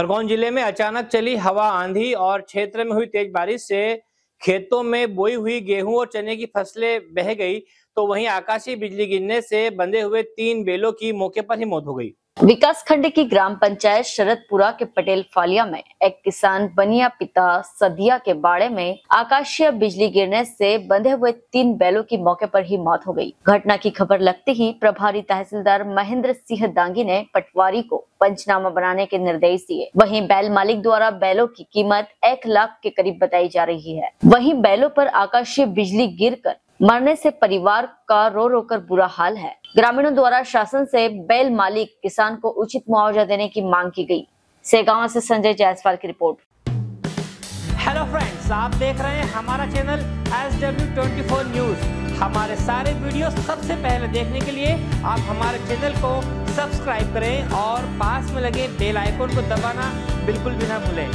खरगोन ज़िले में अचानक चली हवा आंधी और क्षेत्र में हुई तेज बारिश से खेतों में बोई हुई गेहूँ और चने की फ़सलें बह गई तो वहीं आकाशीय बिजली गिरने से बंधे हुए तीन बेलों की मौके पर ही मौत हो गई। विकास खंड की ग्राम पंचायत शरदपुरा के पटेल फालिया में एक किसान बनिया पिता सदिया के बाड़े में आकाशीय बिजली गिरने से बंधे हुए तीन बैलों की मौके पर ही मौत हो गई। घटना की खबर लगते ही प्रभारी तहसीलदार महेंद्र सिंह दांगी ने पटवारी को पंचनामा बनाने के निर्देश दिए। वहीं बैल मालिक द्वारा बैलों की कीमत एक लाख के करीब बताई जा रही है। वहीं बैलों पर आकाशीय बिजली गिरकर मरने से परिवार का रो रो कर बुरा हाल है। ग्रामीणों द्वारा शासन से बैल मालिक किसान को उचित मुआवजा देने की मांग की गई। सेगांव से संजय जायसवाल की रिपोर्ट। हेलो फ्रेंड्स आप देख रहे हैं हमारा channel S W twenty four news हमारे सारे वीडियो सबसे पहले देखने के लिए आप हमारे चैनल को सब्सक्राइब करें और पास में लगे बेल आइकोन को दबाना बिल्कुल भी ना भूलें।